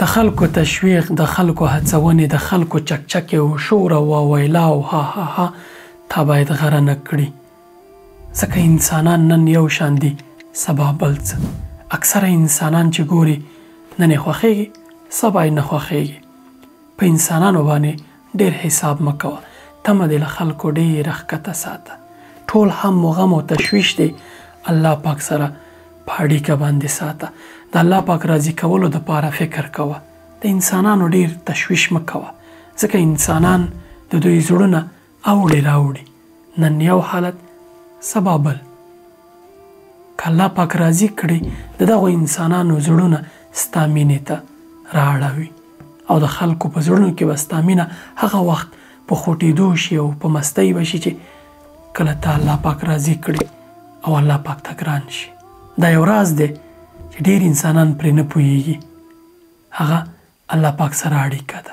د خلکو تشویق، د خلکو هڅونې، د خلکو چکچکې او شور او واویلا او هاهاها تا باید غره نه کړي. ځکه انسانان نن یو شان دي، سبا بل څه. اکثره انسانان چې ګورې، نن یې خوښېږې، سبا یې نه خوښېږې. په انسانانو باندې ډیر حساب مه کوه تمه دې له خلکو ډیره ښکته ساته ټول هم مو غم او تشویش دی الله پاک سره په اړیکه باندې ساته د الله پاک راضی کولو د پاره فکر کوه د انسانانو ډیر تشویش مه کوه ځکه انسانان د دوی زړونه اوړي راوړي نن یو حالت سبا بل. که الله پاک راضي کړي د دغو انسانانو زړونه ستا مینې ته را اړوي او د خلکو په زړونو کې به ستا مینه هغه وخت په خوټېدو شي او په مستۍ به شي چې کله تا الله پاک راضي کړي او الله پاک ته ګران شي دا یو راز دی چې ډېر انسانان پرې نه پوهېږي هغه الله پاک سره اړیکه ده